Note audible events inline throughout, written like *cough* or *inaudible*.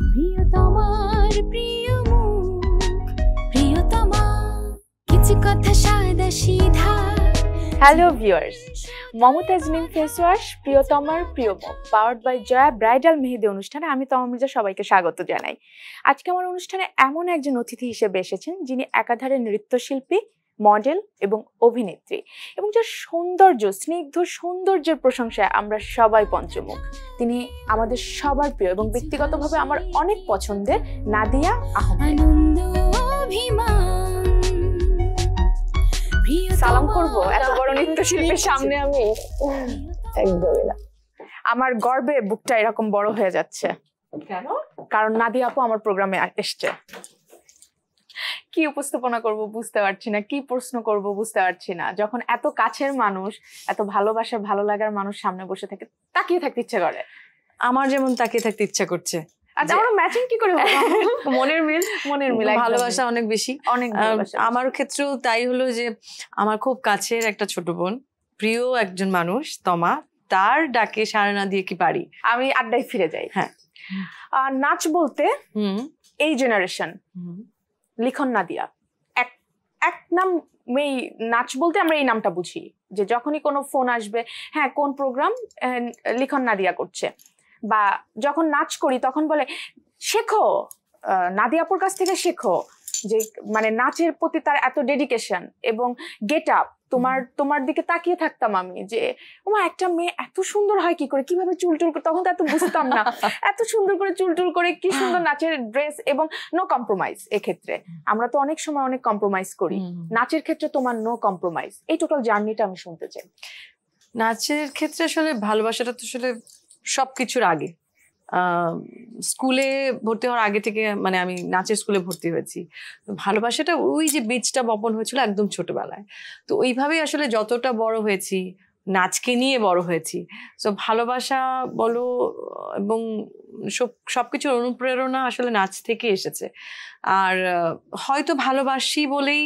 প্রিয়তমার প্রিয় প্রিয়তমা, কিছু কথা সাদা সিধা। হ্যালো ভিউয়ার্স মমতাজ নিম ফেস ওয়াশ প্রিয়তমার প্রিয় মুখ পাওয়ার্ড বাই জয়া ব্রাইডাল মেহেদি অনুষ্ঠানে আমি তমা মির্জা সবাইকে স্বাগত জানাই। আজকে আমার অনুষ্ঠানে এমন একজন অতিথি হিসেবে এসেছেন, যিনি একাধারে নৃত্যশিল্পী মডেল এবং অভিনেত্রী এবং যার সৌন্দর্য স্নিগ্ধ সৌন্দর্যের প্রশংসায় আমরা সবাই পঞ্চমুখ। তিনি আমাদের সবার প্রিয় এবং ব্যক্তিগতভাবে আমার অনেক পছন্দের নাদিয়া আহমেদ। সালাম করব এত বড় নৃত্যশিল্পীর সামনে আমি? একদমই না। আমার গর্বে বুকটা এরকম বড় হয়ে যাচ্ছে। কেন? কারণ নাদিয়া আপু আমার প্রোগ্রামে এসছে। কি উপস্থাপনা করব বুঝতে পারছি না কি প্রশ্ন করব বুঝতে পারছি না। যখন এত কাছের মানুষ এত ভালোবাসার ভালো লাগার মানুষ সামনে বসে থাকে তাকিয়ে থাকতে ইচ্ছে করে। আমার যেমন তাকিয়ে থাকতে ইচ্ছা করছে। আচ্ছা আমরা ম্যাচিং কি করে *laughs* মনের মিল মনের মিল ভালোবাসা অনেক বেশি। অনেক আমার ক্ষেত্রেও তাই হলো যে আমার খুব কাছের একটা ছোট বোন প্রিয় একজন মানুষ তমা। তার ডাকে সাড়া না দিয়ে কি পারি? আমি আড্ডায় ফিরে যাই। হ্যাঁ। আর নাচ বলতে হুম। এই জেনারেশন হুম। লিখন নাদিয়া। এক এক নাম এই নাচ বলতে আমরা এই নামটা বুঝি, যে যখনই কোনো ফোন আসবে হ্যাঁ কোন প্রোগ্রাম লিখন নাদিয়া করছে, বা যখন নাচ করি তখন বলে, শেখো নাদিয়াপুর কাছ থেকে শেখো, যে মানে নাচের প্রতি তার এত ডেডিকেশন এবং গেট আপ তোমার তোমার দিকে তাকিয়ে থাকতাম আমি যে ওমা একটা মেয়ে এত সুন্দর হয় কি করে? কীভাবে চুল টুল করে? তখন তো এত বুঝতাম না। *laughs* এত সুন্দর করে চুল টুল করে কি সুন্দর নাচের ড্রেস এবং নো কম্প্রোমাইজ এক্ষেত্রে। আমরা তো অনেক সময় অনেক কম্প্রোমাইজ করি। নাচের ক্ষেত্রে তোমার নো কম্প্রোমাইজ এই টোটাল জার্নিটা আমি শুনতে চাই। নাচের ক্ষেত্রে আসলে ভালোবাসাটা তো আসলে সবকিছুর আগে। স্কুলে ভর্তি হওয়ার আগে থেকে মানে আমি নাচের স্কুলে ভর্তি হয়েছি। ভালোবাসাটা ওই যে বীজটা বপন হয়েছিল একদম ছোটবেলায়। তো ওইভাবেই আসলে যতটা বড় হয়েছি, নাচকে নিয়ে বড় হয়েছি। তো ভালোবাসা বলো, এবং সব সব কিছুর অনুপ্রেরণা আসলে নাচ থেকে এসেছে। আর হয়তো ভালোবাসি বলেই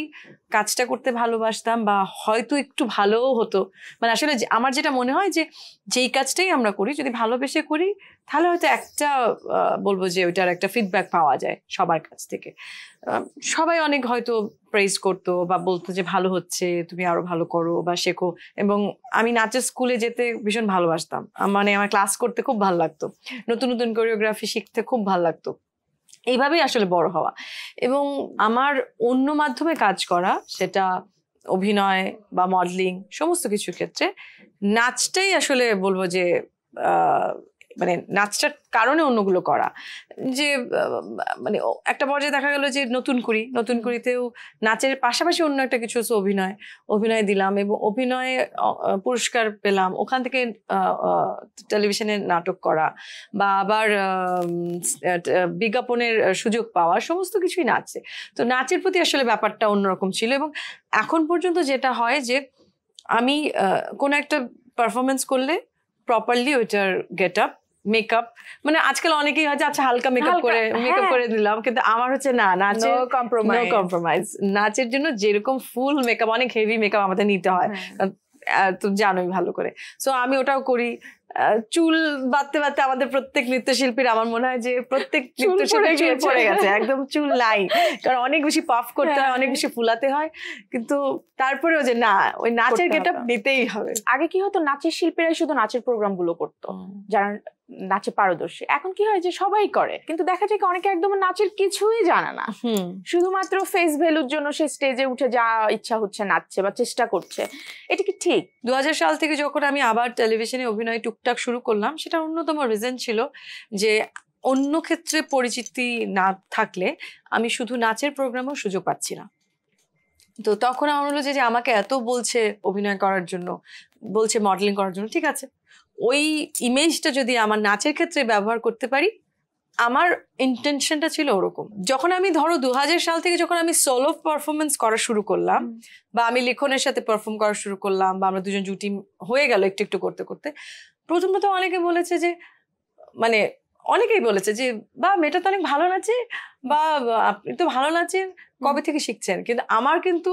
কাজটা করতে ভালোবাসতাম বা হয়তো একটু ভালোও হতো। মানে আসলে আমার যেটা মনে হয় যে, যেই কাজটাই আমরা করি, যদি ভালোবেসে করি, তাহলে হয়তো একটা বলব যে, ওইটার একটা ফিডব্যাক পাওয়া যায় সবার কাছ থেকে। সবাই অনেক হয়তো প্রেজ করতো বা বলতো যে, ভালো হচ্ছে, তুমি আরও ভালো করো বা শেখো। এবং আমি নাচের স্কুলে যেতে ভীষণ ভালোবাসতাম। মানে আমার ক্লাস করতে খুব ভালো লাগতো। নতুন নতুন কোরিওগ্রাফি শিখতে খুব ভালো লাগতো। এইভাবেই আসলে বড় হওয়া। এবং আমার অন্য মাধ্যমে কাজ করা, সেটা অভিনয় বা মডেলিং সমস্ত কিছু ক্ষেত্রে, নাচটাই আসলে বলব যে মানে নাচটার কারণে অন্যগুলো করা। যে মানে একটা পর্যায়ে দেখা গেল যে নতুন করি, নতুন করিতেও নাচের পাশাপাশি অন্য একটা কিছু হচ্ছে অভিনয়। অভিনয় দিলাম এবং অভিনয়ে পুরস্কার পেলাম। ওখান থেকে টেলিভিশনে নাটক করা বা আবার বিজ্ঞাপনের সুযোগ পাওয়া, সমস্ত কিছুই নাচে। তো নাচের প্রতি আসলে ব্যাপারটা অন্যরকম ছিল এবং এখন পর্যন্ত যেটা হয় যে, আমি কোনো একটা পারফরমেন্স করলে প্রপারলি ওইটার গেট আপ মেকআপ মানে আজকাল অনেকেই হয় যে আচ্ছা হালকা মেকআপ করে মেকআপ হ্যাঁ। করে দিলাম। কিন্তু আমার হচ্ছে না নো নাচের নো কম্প্রোমাইজ কম্প্রোমাইজ নাচের জন্য যেরকম ফুল মেকআপ অনেক হেভি মেকআপ আমাদের নিতে হয়। হ্যাঁ। তো জানোই ভালো করে। সো আমি ওটাও করি। চুল বাঁধতে বাঁধতে আমাদের প্রত্যেক নৃত্যশিল্পীর আমার মনে হয় যে প্রত্যেক পড়ে চুল। পড়ে গেছে একদম চুল নাই। কারণ অনেক বেশি পাফ করতে হয় হ্যাঁ। অনেক বেশি ফুলাতে হয়। কিন্তু তারপরেও যে না ওই নাচের গেট। নিতেই হবে। আগে কি হতো নাচের শিল্পীরাই শুধু নাচের প্রোগ্রামগুলো করতো যারা নাচে পারদর্শী। এখন কি হয় যে সবাই করে কিন্তু দেখা যায় অনেকে একদম নাচের কিছুই জানে না। শুধুমাত্র ফেস ভ্যালুর জন্য সে স্টেজে উঠে যা ইচ্ছা হচ্ছে নাচছে বা চেষ্টা করছে। এটা কি ঠিক? দু হাজার সাল থেকে যখন আমি আবার টেলিভিশনে অভিনয় টুকটাক শুরু করলাম সেটা অন্যতম রিজন ছিল যে অন্য ক্ষেত্রে পরিচিতি না থাকলে আমি শুধু নাচের প্রোগ্রামেও সুযোগ পাচ্ছি না। তো তখন আমার হলো যে যে আমাকে এত বলছে অভিনয় করার জন্য বলছে মডেলিং করার জন্য ঠিক আছে। ওই ইমেজটা যদি আমার নাচের ক্ষেত্রে ব্যবহার করতে পারি আমার ইন্টেনশনটা ছিল ওরকম। যখন আমি ধরো দু হাজার সাল থেকে যখন আমি সোলো পারফরমেন্স করা শুরু করলাম বা আমি লিখনের সাথে পারফর্ম করা শুরু করলাম বা আমরা দুজন জুটি হয়ে গেল একটু একটু করতে করতে প্রথম প্রথম অনেকে বলেছে যে মানে অনেকেই বলেছে যে বা মেয়েটা তো অনেক ভালো নাচে বা আপনি তো ভালো নাচেন কবে থেকে শিখছেন? কিন্তু আমার কিন্তু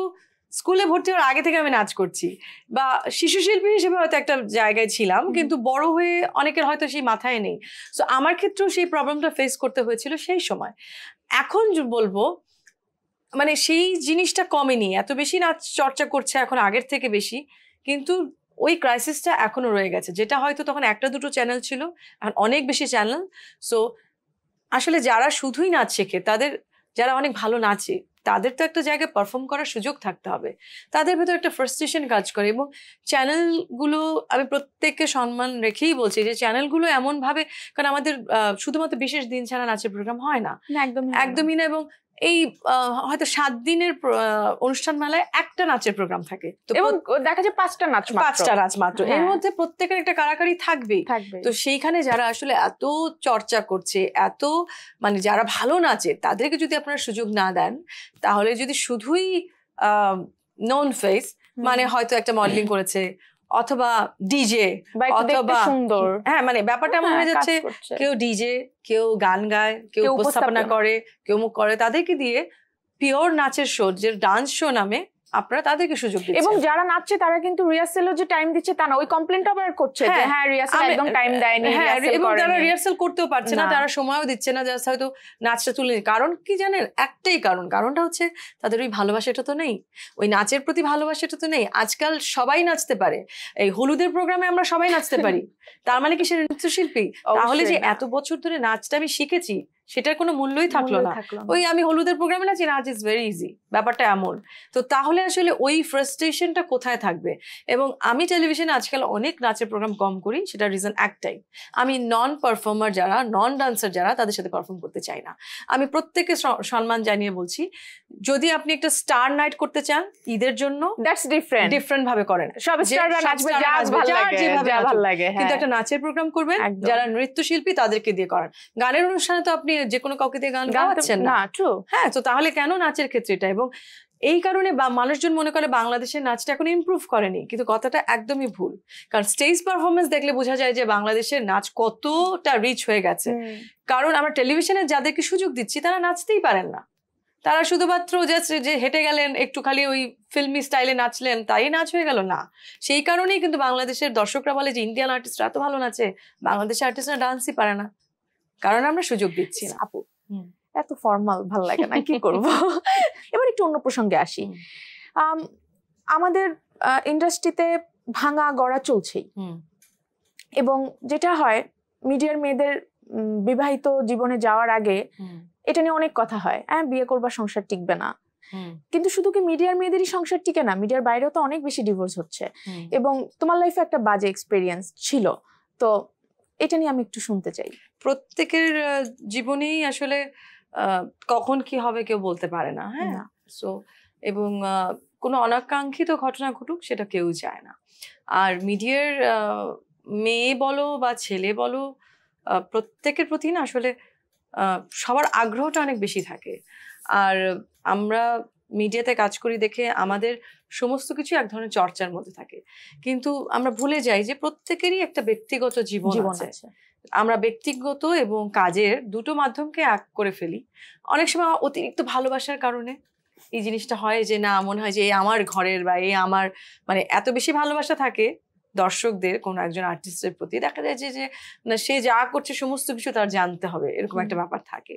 স্কুলে ভর্তি হওয়ার আগে থেকে আমি নাচ করছি। বা শিশু শিল্পী হিসেবে হয়তো একটা জায়গায় ছিলাম কিন্তু বড় হয়ে অনেকের হয়তো সেই মাথায় নেই। সো আমার ক্ষেত্রেও সেই প্রবলেমটা ফেস করতে হয়েছিল সেই সময়। এখন বলব মানে সেই জিনিসটা কমেনি। এত বেশি নাচ চর্চা করছে এখন আগের থেকে বেশি। কিন্তু ওই ক্রাইসিসটা এখনও রয়ে গেছে। যেটা হয়তো তখন একটা দুটো চ্যানেল ছিল এখন অনেক বেশি চ্যানেল সো আসলে যারা শুধুই নাচ শেখে তাদের যারা অনেক ভালো নাচে তাদের তো একটা জায়গায় পারফর্ম করার সুযোগ থাকতে হবে। তাদের ভেতর একটা ফ্রাস্ট্রেশন কাজ করে এবং চ্যানেলগুলো আমি প্রত্যেককে সম্মান রেখেই বলছি যে চ্যানেলগুলো এমনভাবে কারণ আমাদের শুধুমাত্র বিশেষ দিন ছাড়া নাচের প্রোগ্রাম হয় না। না একদম একদমই না এবং এই হয়তো সাত দিনের অনুষ্ঠান মেলায় একটা নাচের প্রোগ্রাম থাকে। এবং দেখা যায় পাঁচটা নাচ পাঁচটা নাচ মাত্র। এর হ্যাঁ। মধ্যে প্রত্যেকের একটা কারাকারি থাকবেই। থাকবে। তো সেইখানে যারা আসলে এত চর্চা করছে এত মানে যারা ভালো নাচে তাদেরকে যদি আপনারা সুযোগ না দেন তাহলে যদি শুধুই নন ফেস মানে হয়তো একটা মডেলিং করেছে অথবা ডিজে অথবা- সুন্দর হ্যাঁ মানে ব্যাপারটা এমন হ্যাঁ, হয়ে যাচ্ছে কেউ ডিজে কেউ গান গায় কেউ উপস্থাপনা। করে কেউ মুখ করে তাদেরকে দিয়ে পিওর নাচের শো যে ডান্স শো নামে আপনারা তাদেরকে সুযোগ দিচ্ছেন। এবং যারা নাচছে তারা কিন্তু রিহার্সেলও যে টাইম দিচ্ছে তা না। ওই কমপ্লেনটা আবার করছে যে হ্যাঁ, হ্যাঁ রিহার্সেল একদম টাইম দেয়নি হ্যাঁ এবং করেনি। রিহার্সাল করতেও পারছে না না। তারা সময়ও দিচ্ছে না জাস্ট হয়তো নাচটা তুলে কারণ কি জানেন? একটাই কারণ। কারণটা হচ্ছে তাদের ওই ভালোবাসাটা তো নেই। ওই নাচের প্রতি ভালোবাসাটা তো নেই। আজকাল সবাই নাচতে পারে। এই হলুদের প্রোগ্রামে আমরা সবাই নাচতে পারি। তার মানে কি সে নৃত্যশিল্পী? তাহলে যে এত বছর ধরে নাচটা আমি শিখেছি সেটার কোনো মূল্যই থাকল না। ওই আমি হলুদের প্রোগ্রামে নাচি নাচ ইজ ভেরি ইজি ব্যাপারটা এমন। তো তাহলে আসলে ওই ফ্রাস্ট্রেশনটা কোথায় থাকবে? এবং আমি টেলিভিশনে আজকাল অনেক নাচের প্রোগ্রাম কম করি সেটা রিজন একটাই। আমি নন পারফর্মার যারা নন ডান্সার যারা তাদের সাথে পারফর্ম করতে চাই না। আমি প্রত্যেককে সম্মান জানিয়ে বলছি যদি আপনি একটা স্টার নাইট করতে চান ঈদের জন্য দ্যাটস ডিফারেন্ট ডিফারেন্ট ভাবে করেন। সব স্টাররা নাচবে যা ভালো লাগে যা ভালো লাগে কিন্তু হ্যাঁ। একটা নাচের প্রোগ্রাম করবেন। যারা নৃত্যশিল্পী তাদেরকে দিয়ে করান। গানের অনুষ্ঠানে তো আপনি যে কোনো কাউকে দিয়ে গান গাওয়াচ্ছেন না। হ্যাঁ তো তাহলে কেন নাচের ক্ষেত্রে এটা? এবং এই কারণে বা- মানুষজন মনে করে বাংলাদেশের নাচটা এখন ইমপ্রুভ করেনি কিন্তু কথাটা একদমই ভুল। কারণ স্টেজ পারফরমেন্স দেখলে বোঝা যায় যে বাংলাদেশের নাচ কতটা রিচ হয়ে গেছে। কারণ আমরা টেলিভিশনে যাদেরকে সুযোগ দিচ্ছি তারা নাচতেই পারেন না। তারা শুধুমাত্র জাস্ট যে হেঁটে গেলেন একটু খালি ওই ফিল্মি স্টাইলে নাচলেন তাই নাচ হয়ে গেল না। সেই কারণেই কিন্তু বাংলাদেশের দর্শকরা বলে যে ইন্ডিয়ান আর্টিস্টরা এত ভালো নাচে বাংলাদেশের আর্টিস্টরা ডান্সই পারে না। কারণ আমরা সুযোগ দিচ্ছি না। আপু এত ফর্মাল ভালো লাগে না কি করব? *laughs* এবার একটু অন্য প্রসঙ্গে আসি। আমাদের ইন্ডাস্ট্রিতে ভাঙা গড়া চলছেই। এবং যেটা হয় মিডিয়ার মেয়েদের বিবাহিত জীবনে যাওয়ার আগে এটা নিয়ে অনেক কথা হয়। হ্যাঁ বিয়ে করবার সংসার টিকবে না। কিন্তু শুধু কি মিডিয়ার মেয়েদেরই সংসার টিকে না মিডিয়ার বাইরেও তো অনেক বেশি ডিভোর্স হচ্ছে। এবং তোমার লাইফে একটা বাজে এক্সপিরিয়েন্স ছিল। তো এটা নিয়ে আমি একটু শুনতে চাই। প্রত্যেকের জীবনেই আসলে কখন কি হবে কেউ বলতে পারে না হ্যাঁ? সো এবং কোনো অনাকাঙ্ক্ষিত ঘটনা ঘটুক সেটা কেউ চায় না। আর মিডিয়ার মেয়ে বলো বা ছেলে বলো প্রত্যেকের প্রতি না আসলে সবার আগ্রহটা অনেক বেশি থাকে। আর আমরা মিডিয়াতে কাজ করি দেখে আমাদের সমস্ত কিছু এক ধরনের চর্চার মধ্যে থাকে। কিন্তু আমরা ভুলে যাই যে প্রত্যেকেরই একটা ব্যক্তিগত জীবন আছে। আমরা ব্যক্তিগত এবং কাজের দুটো মাধ্যমকে এক করে ফেলি। অনেক সময় অতিরিক্ত ভালোবাসার কারণে এই জিনিসটা হয় যে না মনে হয় যে এই আমার ঘরের বা এই আমার মানে এত বেশি ভালোবাসা থাকে দর্শকদের কোনো একজন আর্টিস্টের প্রতি দেখা যায় যে যে সে যা করছে সমস্ত কিছু তার জানতে হবে এরকম একটা ব্যাপার থাকে।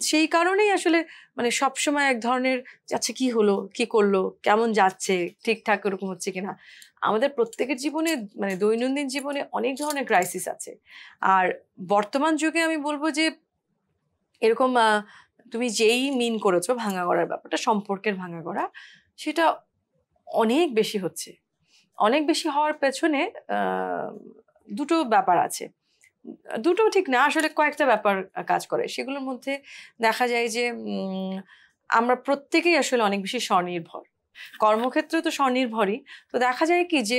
সেই কারণেই আসলে মানে সবসময় এক ধরনের আচ্ছা কি হলো কি করল কেমন যাচ্ছে ঠিকঠাক এরকম হচ্ছে কিনা? আমাদের প্রত্যেকের জীবনে মানে দৈনন্দিন জীবনে অনেক ধরনের ক্রাইসিস আছে। আর বর্তমান যুগে আমি বলব যে এরকম তুমি যেই মিন করেছ ভাঙা গড়ার ব্যাপারটা সম্পর্কের ভাঙা গড়া সেটা অনেক বেশি হচ্ছে। অনেক বেশি হওয়ার পেছনে দুটো ব্যাপার আছে। দুটো ঠিক না, আসলে কয়েকটা ব্যাপার কাজ করে। সেগুলোর মধ্যে দেখা যায় যে আমরা প্রত্যেকেই আসলে অনেক বেশি স্বনির্ভর। কর্মক্ষেত্রে তো স্বনির্ভরই। তো দেখা যায় কি যে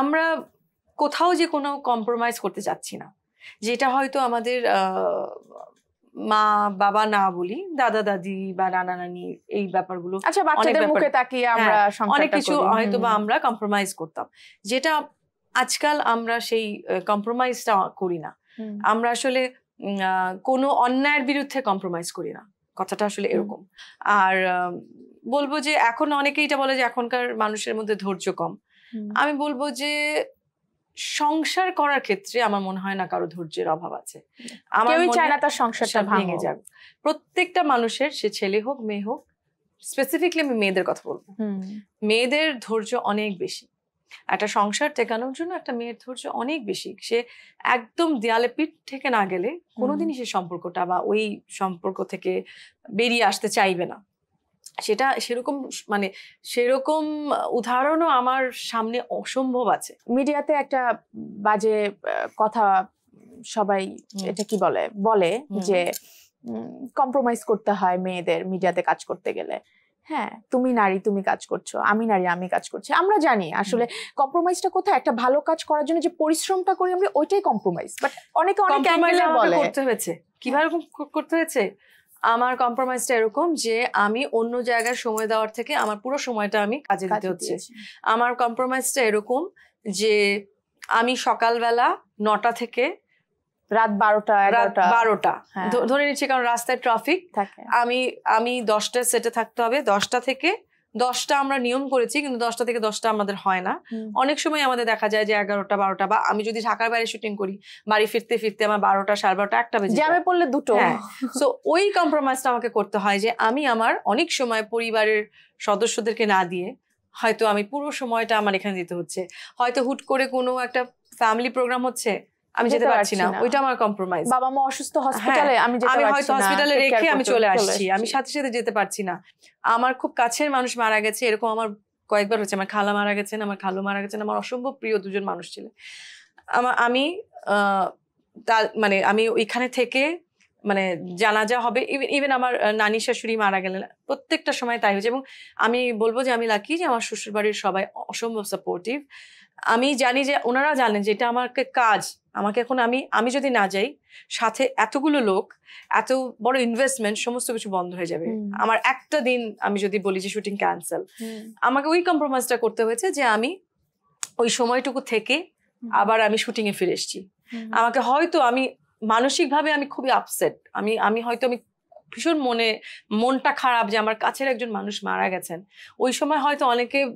আমরা কোথাও যে কোনো কম্প্রোমাইজ করতে চাচ্ছি না। যেটা হয়তো আমাদের মা বাবা না বলি দাদা দাদি বা নানা নানি এই ব্যাপারগুলো আচ্ছা বাচ্চাদের মুখে তাকিয়ে আমরা হ্যাঁ, অনেক কিছু হয়তো বা আমরা কম্প্রোমাইজ করতাম। যেটা আজকাল আমরা সেই কম্প্রোমাইজটা করি না। আমরা আসলে কোনো অন্যায়ের বিরুদ্ধে কম্প্রোমাইজ করি না। কথাটা আসলে এরকম। আর বলব যে এখন অনেকেই এটা বলে যে এখনকার মানুষের মধ্যে ধৈর্য কম। আমি বলব যে সংসার করার ক্ষেত্রে আমার মনে হয় না কারও ধৈর্যের অভাব আছে। আমার মনে চায় না তার সংসারটা ভেঙে ভাঙে যাক। প্রত্যেকটা মানুষের সে ছেলে হোক মেয়ে হোক স্পেসিফিকলি আমি মেয়েদের কথা বলব। মেয়েদের ধৈর্য অনেক বেশি। একটা সংসার টেকানোর জন্য একটা মেয়ের ধৈর্য অনেক বেশি। সে একদম দেয়ালে পিঠ থেকে না গেলে কোনোদিনই সে সম্পর্কটা বা ওই সম্পর্ক থেকে বেরিয়ে আসতে চাইবে না। সেটা সেরকম মানে সেরকম উদাহরণও আমার সামনে অসম্ভব আছে। মিডিয়াতে একটা বাজে কথা সবাই এটা কি বলে? বলে যে কম্প্রোমাইজ করতে হয় মেয়েদের মিডিয়াতে কাজ করতে গেলে। হ্যাঁ তুমি নারী তুমি কাজ করছ আমি নারী আমি কাজ করছি। আমরা জানি আসলে কম্প্রোমাইজটা কোথায়? একটা ভালো কাজ করার জন্য যে পরিশ্রমটা করি আমরা ওইটাই কম্প্রোমাইজ বাট অনেকে অনেক অ্যাঙ্গেলে বলে করতে হয়েছে। কীভাবে কর- করতে হয়েছে? আমার কম্প্রোমাইজটা এরকম যে আমি অন্য জায়গায় সময় দেওয়ার থেকে আমার পুরো সময়টা আমি কাজে দিতে হচ্ছে। আমার কম্প্রোমাইজটা এরকম যে আমি সকালবেলা নটা থেকে রাত বারোটা রাত বারোটা। হ্যাঁ। ধরে নিচ্ছি কারণ রাস্তায় ট্রাফিক থাকে। আমি আমি দশটার সেটে থাকতে হবে। দশটা থেকে দশটা আমরা নিয়ম করেছি কিন্তু দশটা থেকে দশটা আমাদের হয় না অনেক সময় আমাদের দেখা যায় যে এগারোটা বারোটা বা আমি যদি ঢাকার বাইরে শুটিং করি বাড়ি ফিরতে ফিরতে আমার বারোটা সাড়ে বারোটা একটা বেজে। জ্যামে পড়লে দুটো হ্যাঁ। সো ওই কম্প্রোমাইজটা আমাকে করতে হয় যে আমি আমার অনেক সময় পরিবারের সদস্যদেরকে না দিয়ে হয়তো আমি পুরো সময়টা আমার এখানে দিতে হচ্ছে হয়তো হুট করে কোনো একটা ফ্যামিলি প্রোগ্রাম হচ্ছে আমি যেতে পারছি না। ওইটা আমার কম্প্রোমাইজ বাবা মা অসুস্থ হসপিটালে আমি যেতে আমি পারছি হয়তো না, হসপিটালে হয়তো হসপিটালে রেখে আমি চলে আসছি। আমি সাথে সাথে যেতে পারছি না। আমার খুব কাছের মানুষ মারা গেছে এরকম আমার কয়েকবার হচ্ছে আমার খালা মারা গেছেন আমার খালু মারা গেছেন আমার অসম্ভব প্রিয় দুজন মানুষ ছিলেন। আমার আমি মানে আমি ওইখানে থেকে মানে জানাজা হবে ইভেন আমার নানি শাশুড়ি মারা গেলেন প্রত্যেকটা সময় তাই হয়েছে। এবং আমি বলব যে আমি লাকি যে আমার শ্বশুর বাড়ির সবাই অসম্ভব সাপোর্টিভ আমি জানি যে ওনারা জানেন যে এটা আমাকে কাজ আমাকে এখন আমি আমি যদি না যাই সাথে এতগুলো লোক এত বড় ইনভেস্টমেন্ট সমস্ত কিছু বন্ধ হয়ে যাবে। আমার একটা দিন আমি যদি বলি যে শুটিং ক্যান্সেল আমাকে ওই কম্প্রোমাইজটা করতে হয়েছে যে আমি ওই সময়টুকু থেকে আবার আমি শুটিংয়ে ফিরে এসেছি। আমাকে হয়তো আমি মানসিকভাবে আমি খুবই আপসেট আমি আমি হয়তো আমি ভীষণ মনে মনটা খারাপ যে আমার কাছের একজন মানুষ মারা গেছেন। ওই সময় হয়তো অনেকে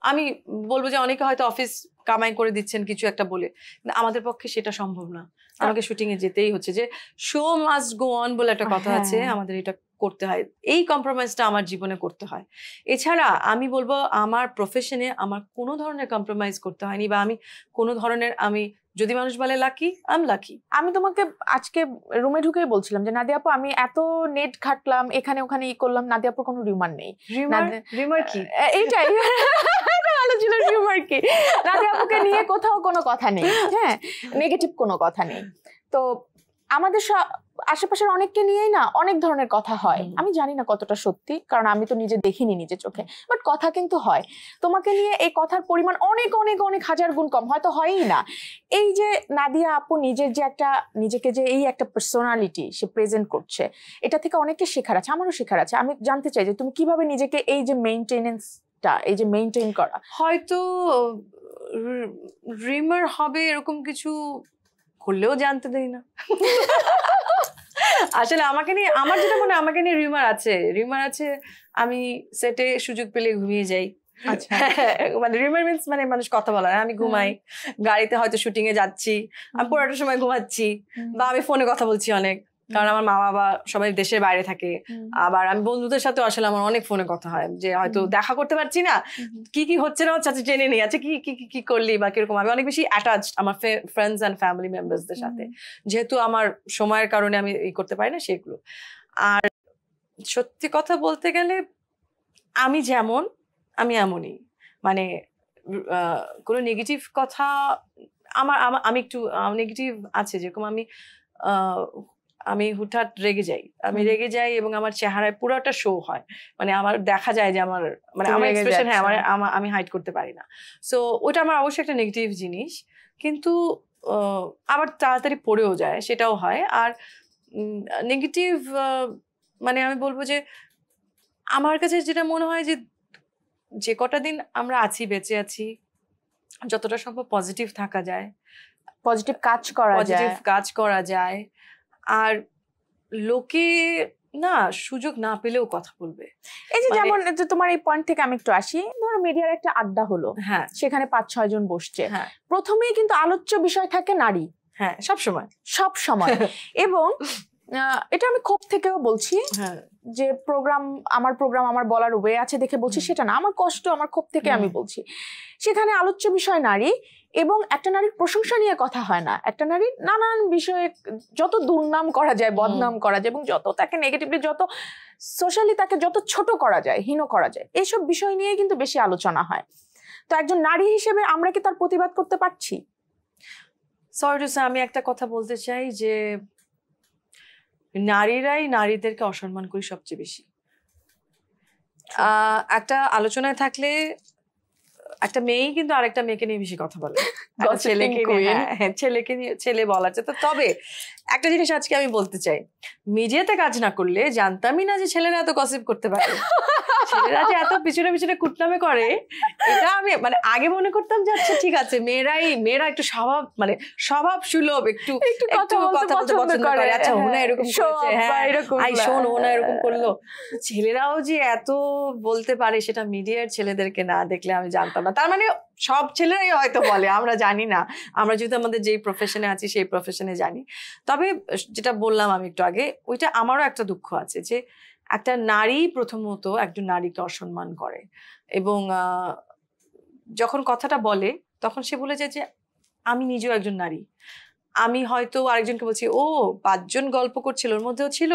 আমি বলব যে অনেকে হয়তো অফিস কামাই করে দিচ্ছেন কিছু একটা বলে। কিন্তু আমাদের পক্ষে সেটা সম্ভব না। আমাকে শুটিং এ যেতেই হচ্ছে যে শো মাস্ট গো অন বলে একটা কথা আছে। হ্যাঁ। আমাদের এটা করতে হয়। এই কম্প্রোমাইজটা আমার জীবনে করতে হয়। এছাড়া আমি বলব আমার প্রফেশনে আমার কোনো ধরনের কম্প্রোমাইজ করতে হয়নি বা আমি কোনো ধরনের আমি যদি মানুষ বলে লাকি আম লাকি আমি তোমাকে আজকে রুমে ঢুকেই বলছিলাম যে নাদিয়া আপু আমি এত নেট খাটলাম এখানে ওখানে ই করলাম নাদিয়া আপুর কোনো রিউমার নেই। রিমার রিমার কি? এইটাই। *laughs* ছিল রিউমার কি? নিয়ে কোথাও কোনো কথা নেই হ্যাঁ? *laughs* নেগেটিভ কোনো কথা নেই। তো আমাদের আশেপাশের অনেককে নিয়েই না অনেক ধরনের কথা হয়। আমি জানি না কতটা সত্যি কারণ আমি তো নিজে দেখিনি নিজে চোখে। বাট কথা কিন্তু হয়। তোমাকে নিয়ে এই কথার পরিমাণ অনেক অনেক অনেক হাজার গুণ কম হয়তো হয়ই না। এই যে নাদিয়া আপু নিজের যে একটা নিজেকে যে এই একটা পার্সোনালিটি সে প্রেজেন্ট করছে এটা থেকে অনেককে শেখার আছে আমারও শেখার আছে। আমি জানতে চাই যে তুমি কীভাবে নিজেকে এই যে মেইনটেনেন্সটা এই যে মেইনটেইন করা? হয়তো রিমার হবে এরকম কিছু করলেও জানতে দেয় না। *laughs* আসলে আমাকে নিয়ে আমার যেটা মনে হয়, আমাকে নিয়ে রিমার আছে। রিমার আছে আমি সেটে সুযোগ পেলে ঘুমিয়ে যাই। আচ্ছা। *laughs* মানে রিমার মিন্স মানে মানুষ কথা বলা আমি ঘুমাই। গাড়িতে হয়তো শুটিং এ যাচ্ছি আমি পুরোটা সময় ঘুমাচ্ছি বা আমি ফোনে কথা বলছি অনেক। কারণ আমার মা বাবা সবাই দেশের বাইরে থাকে। আবার আমি বন্ধুদের সাথে আসলে আমার অনেক ফোনে কথা হয় যে হয়তো দেখা করতে পারছি না। কি কি হচ্ছে না হচ্ছে আচ্ছা জেনে নেই। আচ্ছা কি কি কি- কি করলি বা কীরকম? আমি অনেক বেশি অ্যাটাচ আমার ফ্রেন্ডস অ্যান্ড ফ্যামিলি মেম্বার্সদের সাথে। যেহেতু আমার সময়ের কারণে আমি ই করতে পারি না সেগুলো। আর সত্যি কথা বলতে গেলে আমি যেমন আমি এমনই। মানে কোনো নেগেটিভ কথা আমার আমি একটু নেগেটিভ আছে যেরকম আমি আমি হুটহাট রেগে যাই। আমি রেগে যাই এবং আমার চেহারায় পুরোটা শো হয়। মানে আমার দেখা যায় যে আমার মানে আমার এক্সপ্রেশন হ্যাঁ আমার আমি হাইড করতে পারি না। সো ওটা আমার অবশ্যই একটা নেগেটিভ জিনিস। কিন্তু আবার তাড়াতাড়ি পড়েও যায় সেটাও হয়। আর নেগেটিভ মানে আমি বলব যে আমার কাছে যেটা মনে হয় যে যে কটা দিন আমরা আছি বেঁচে আছি যতটা সম্ভব পজিটিভ থাকা যায়। পজিটিভ কাজ করা পজিটিভ যায়। কাজ করা যায়। আর লোকে না সুযোগ না পেলেও কথা বলবে। এই যে মানে- যেমন তোমার এই পয়েন্ট থেকে আমি একটু আসি ধরো মিডিয়ার একটা আড্ডা হলো হ্যাঁ। সেখানে পাঁচ ছয় জন বসছে। হ্যাঁ। প্রথমেই কিন্তু আলোচ্য বিষয় থাকে নারী। হ্যাঁ। সব সময়। সব সময়। *laughs* এবং এটা আমি ক্ষোভ থেকেও বলছি হ্যাঁ। যে প্রোগ্রাম আমার প্রোগ্রাম আমার বলার ওয়ে আছে দেখে বলছি সেটা না। আমার কষ্ট আমার ক্ষোভ থেকে আমি বলছি। সেখানে আলোচ্য বিষয় নারী এবং একটা নারীর প্রশংসা নিয়ে কথা হয় না। একটা নারীর নানান বিষয়ে যত দুর্নাম করা যায় বদনাম করা যায় এবং যত তাকে নেগেটিভলি যত সোশ্যালি তাকে যত ছোট করা যায় হীন করা যায় এইসব বিষয় নিয়ে কিন্তু বেশি আলোচনা হয়। তো একজন নারী হিসেবে আমরা কি তার প্রতিবাদ করতে পারছি? সরি আমি একটা কথা বলতে চাই যে নারীরাই নারীদেরকে অসম্মান করি সবচেয়ে বেশি। একটা আলোচনায় থাকলে একটা মেয়েই কিন্তু আরেকটা মেয়েকে নিয়ে বেশি কথা বলে। *laughs* ছেলেকে নিয়ে হ্যাঁ, হ্যাঁ, ছেলেকে নিয়ে ছেলে বলা তো তবে একটা জিনিস আজকে আমি বলতে চাই। মিডিয়াতে কাজ না করলে জানতামই না যে ছেলেরা এত গসিপ করতে পারে। ছেলেরা যে এত পিছনে পিছনে কুটনামে করে এটা আমি মানে আগে মনে করতাম যে আচ্ছা ঠিক আছে মেয়েরাই মেয়েরা একটু স্বভাব মানে স্বভাব সুলভ একটু একটু কথা বলতে পছন্দ করে। আচ্ছা ওনা হ্যাঁ, এরকম করেছে হ্যাঁ। এরকম আই শোন ওনা এরকম হ্যাঁ। করল। ছেলেরাও যে এত বলতে পারে সেটা মিডিয়ার ছেলেদেরকে না দেখলে আমি জানতাম না। তার মানে সব ছেলেরাই হয়তো বলে আমরা জানি না। আমরা যেহেতু আমাদের যেই প্রফেশনে আছি সেই প্রফেশনে জানি। তবে যেটা বললাম আমি একটু আগে ওইটা আমারও একটা দুঃখ আছে যে একটা নারী প্রথমত একজন নারীকে অসম্মান করে এবং আহ, যখন কথাটা বলে তখন সে বলে যায় যে আমি নিজেও একজন নারী। আমি হয়তো আরেকজনকে বলছি ও পাঁচজন গল্প করছিল ওর মধ্যেও ছিল।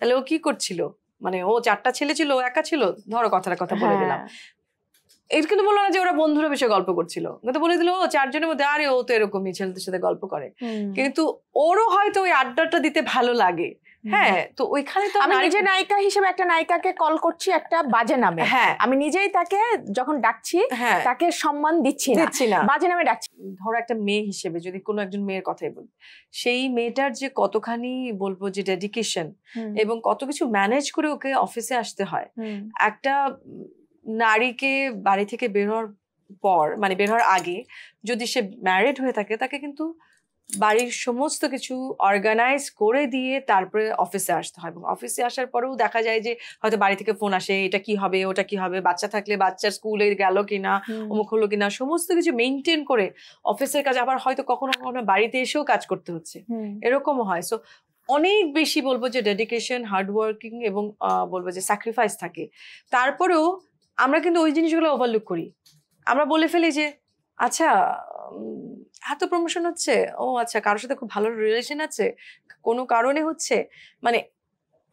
তাহলে ও কি করছিল? মানে ও চারটা ছেলে ছিল ও একা ছিল? ধরো কথাটা কথা বলে দিলাম হ্যাঁ। এটা কিন্তু বলল না যে ওরা বন্ধুরা বিষয়ে গল্প করছিল। কিন্তু বলে দিল ও চারজনের মধ্যে আরে ও তো এরকমই ছেলেদের সাথে গল্প করে। কিন্তু ওরও হয়তো ওই আড্ডাটা দিতে ভালো লাগে। হ্যাঁ তো ওইখানে তো আমি নিজে নায়িকা হিসেবে একটা নায়িকাকে কল করছি একটা বাজে নামে। হ্যাঁ। আমি নিজেই তাকে যখন ডাকছি হ্যাঁ। তাকে সম্মান দিচ্ছি না। বাজে নামে ডাকছি। ধরো একটা মেয়ে হিসেবে যদি কোনো একজন মেয়ের কথাই বলি সেই মেয়েটার যে কতখানি বলব যে ডেডিকেশন এবং কত কিছু ম্যানেজ করে ওকে অফিসে আসতে হয় একটা নারীকে বাড়ি থেকে বের হওয়ার পর মানে বের হওয়ার আগে যদি সে ম্যারিড হয়ে থাকে তাকে কিন্তু বাড়ির সমস্ত কিছু অর্গানাইজ করে দিয়ে তারপরে অফিসে আসতে হয়। এবং অফিসে আসার পরেও দেখা যায় যে হয়তো বাড়ি থেকে ফোন আসে এটা কি হবে ওটা কি হবে বাচ্চা থাকলে বাচ্চার স্কুলে গেল কিনা অমুক হলো কিনা সমস্ত কিছু মেনটেন করে অফিসের কাজ আবার হয়তো কখনো কখনো বাড়িতে এসেও কাজ করতে হচ্ছে। এরকমও হয়। সো অনেক বেশি বলব যে ডেডিকেশন হার্ডওয়ার্কিং এবং বলব যে স্যাক্রিফাইস থাকে। তারপরেও আমরা কিন্তু ওই জিনিসগুলো ওভারলুক করি। আমরা বলে ফেলি যে আচ্ছা এত প্রমোশন হচ্ছে। ও আচ্ছা কারোর সাথে খুব ভালো রিলেশন আছে। কোনো কারণে হচ্ছে? মানে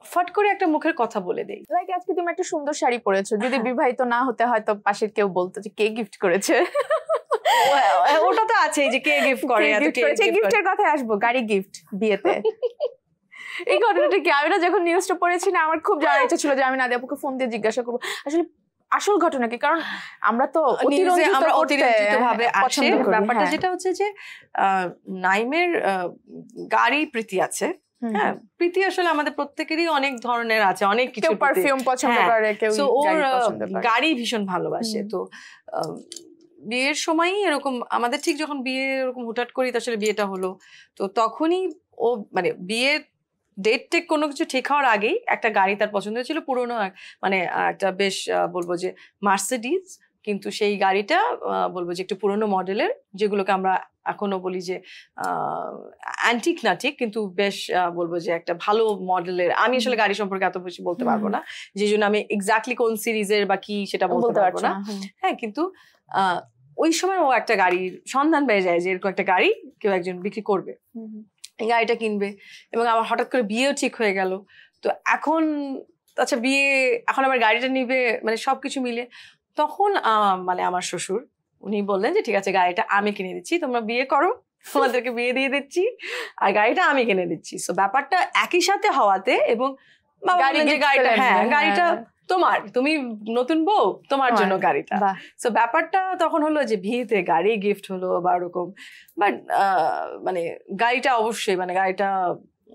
ফট করে একটা মুখের কথা বলে দেই। Like আজকে তুমি একটা সুন্দর শাড়ি পরেছো। যদি হ্যাঁ। বিবাহিত না হতে হয়তো পাশের কেউ বলতো যে কে গিফট করেছে? ওটা তো আছে যে কে গিফট করে? গিফটের কথায় আসব গাড়ি গিফট বিয়েতে। এই ঘটনাটা কি? আমি না যখন নিউজটা পড়েছি না আমার খুব জানার ইচ্ছা ছিল যে আমি নাদিয়া আপুকে ফোন দিয়ে জিজ্ঞাসা করব। আসলে আসল ঘটনা কি কারণ আমরা তো আমরা অতিরঞ্জিত ভাবে আসে ব্যাপারটা হ্যাঁ। যেটা হচ্ছে যে নাইমের গাড়ি প্রীতি আছে। হ্যাঁ প্রীতি আসলে আমাদের প্রত্যেকেরই অনেক ধরনের আছে অনেক কিছু পারফিউম পছন্দ হ্যাঁ, করে কেউ তো ওর গাড়ি পছন্দ ভীষণ ভালোবাসে। তো বিয়ের সময়ই এরকম আমাদের ঠিক যখন বিয়ে এরকম হুটহাট করি আসলে বিয়েটা হলো। তো তখনই ও মানে বিয়ে ডেট টেক কোনো কিছু ঠিক হওয়ার আগেই একটা গাড়ি তার পছন্দ হয়েছিল পুরনো মানে একটা বেশ বলব যে মার্সিডিজ কিন্তু সেই গাড়িটা বলব যে একটু পুরোনো মডেলের যেগুলোকে আমরা এখনও বলি যে অ্যান্টিক না ঠিক কিন্তু বেশ বলব যে একটা ভালো মডেলের। আমি আসলে গাড়ি সম্পর্কে এত বেশি বলতে পারব না যে জন্য আমি এক্স্যাক্টলি কোন সিরিজের বা কি সেটা বলতে পারব না। হ্যাঁ কিন্তু আহ, ওই সময় ও একটা গাড়ির সন্ধান পেয়ে যায় যে এরকম একটা গাড়ি কেউ একজন বিক্রি করবে। গাড়িটা কিনবে। এবং আমার হঠাৎ করে বিয়েও ঠিক হয়ে গেল। তো এখন আচ্ছা বিয়ে এখন আমার গাড়িটা নিবে মানে সবকিছু মিলে। তখন মানে আমার শ্বশুর উনি বললেন যে ঠিক আছে গাড়িটা আমি কিনে দিচ্ছি তোমরা বিয়ে করো তোমাদেরকে বিয়ে দিয়ে দিচ্ছি আর গাড়িটা আমি কিনে দিচ্ছি। সো ব্যাপারটা একই সাথে হওয়াতে এবং গাড়িটা হ্যাঁ হ্যাঁ। গাড়িটা তোমার তুমি নতুন বউ তোমার জন্য গাড়িটা। সো ব্যাপারটা তখন হলো যে বিয়েতে গাড়ি গিফট হলো বা ওরকম। বাট মানে গাড়িটা অবশ্যই মানে গাড়িটা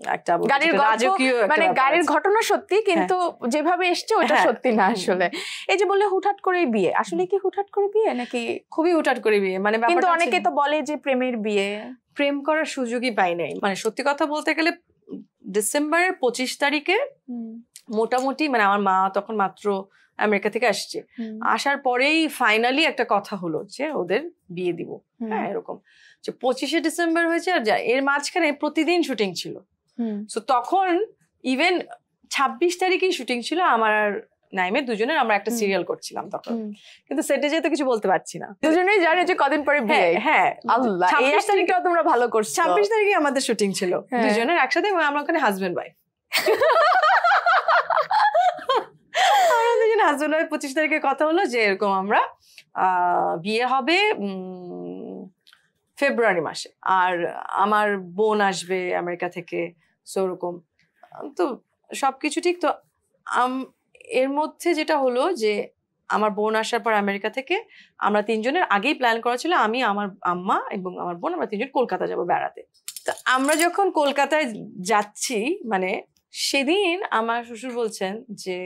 একটা গাড়ির রাজকীয় মানে গাড়ির ঘটনা সত্যি কিন্তু যেভাবে এসছে ওটা হ্যাঁ। সত্যি না আসলে। এই যে বললে হুটহাট করে বিয়ে আসলে কি হুটহাট করে বিয়ে নাকি? খুবই হুটহাট করে বিয়ে মানে কিন্তু অনেকে তো বলে যে প্রেমের বিয়ে। প্রেম করার সুযোগই পাই নাই। মানে সত্যি কথা বলতে গেলে ডিসেম্বরের পঁচিশ তারিখে মোটামুটি মানে আমার মা তখন মাত্র আমেরিকা থেকে আসছে। আসার পরেই ফাইনালি একটা কথা হলো যে ওদের বিয়ে দিব। হ্যাঁ এরকম। যে পঁচিশে ডিসেম্বর হয়েছে আর যা এর মাঝখানে প্রতিদিন শুটিং ছিল। সো তখন ইভেন ছাব্বিশ তারিখেই শুটিং ছিল আমার আর নাইমে দুজনের আমরা একটা সিরিয়াল করছিলাম তখন। কিন্তু সেটে যেতে কিছু বলতে পারছি না। দুজনেই জানে যে কদিন পরে বিয়ে। হ্যাঁ হ্যাঁ। আল্লাহ এই ছাব্বিশ তারিখে তারিখটাও তোমরা ভালো করছ। ছাব্বিশ তারিখে আমাদের শুটিং ছিল। হ্যাঁ। দুজনের একসাথে আমরা ওখানে হাজবেন্ড ওয়াইফ *laughs* দুজন হাজবেন্ড ওয়াইফ পঁচিশ তারিখে কথা হলো যে এরকম আমরা বিয়ে হবে ফেব্রুয়ারি মাসে। আর আমার বোন আসবে আমেরিকা থেকে সো ওরকম। তো সবকিছু ঠিক, তো এর মধ্যে যেটা হলো যে আমার বোন আসার পর আমেরিকা থেকে আমরা তিনজনের আগেই প্ল্যান করা ছিল আমি, আমার আম্মা এবং আমার বোন, আমরা তিনজন কলকাতা যাব বেড়াতে। তো আমরা যখন কলকাতায় যাচ্ছি মানে সেদিন আমার শ্বশুর বলছেন যে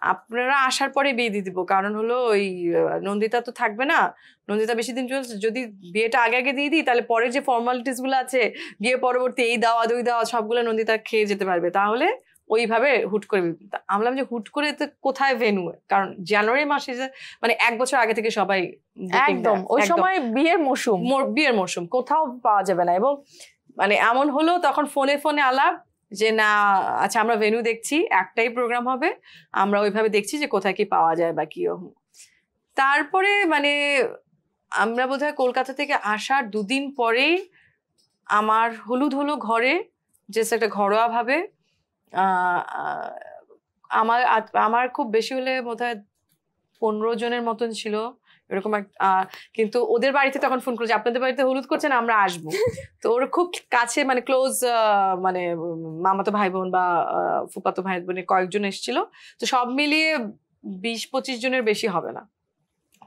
আপনারা আসার পরে বিয়ে দিয়ে দিব। কারণ হলো ওই নন্দিতা তো থাকবে না। নন্দিতা বেশি দিন চলছে যদি বিয়েটা আগে আগে দিয়ে দিই তাহলে পরে যে ফর্মালিটিসগুলো আছে বিয়ে পরবর্তী এই দাওয়া দুই দাওয়া সবগুলো নন্দিতা খেয়ে যেতে পারবে। তাহলে ওইভাবে হুট করে বিয়ে- তা আমি বললাম যে হুট করে তো কোথায় ভেনু কারণ জানুয়ারি মাসে যে- মানে এক বছর আগে থেকে সবাই একদম ওই সময় বিয়ের মৌসুম। মোর- বিয়ের মরশুম কোথাও পাওয়া যাবে না। এবং মানে এমন হলো তখন ফোনে ফোনে আলাপ যে না আচ্ছা আমরা ভেনু দেখছি একটাই প্রোগ্রাম হবে আমরা ওইভাবে দেখছি যে কোথায় কি পাওয়া যায় বা কি। তারপরে মানে আমরা বোধহয় কলকাতা থেকে আসার দুদিন পরেই আমার হলুদ হলো ঘরে জাস্ট একটা ঘরোয়া ভাবে আহ, আহ, আমার আমার খুব বেশি হলে বোধহয় পনেরো জনের মতন ছিল এরকম এক আহ, কিন্তু ওদের বাড়িতে তখন ফোন করেছে আপনাদের বাড়িতে হলুদ করছেন আমরা আসব। তো ওর খুব কাছে মানে ক্লোজ মানে মামাতো ভাই বোন বা ফুফাতো ভাই বোনের কয়েকজন এসেছিল। তো সব মিলিয়ে বিশ পঁচিশ জনের বেশি হবে না।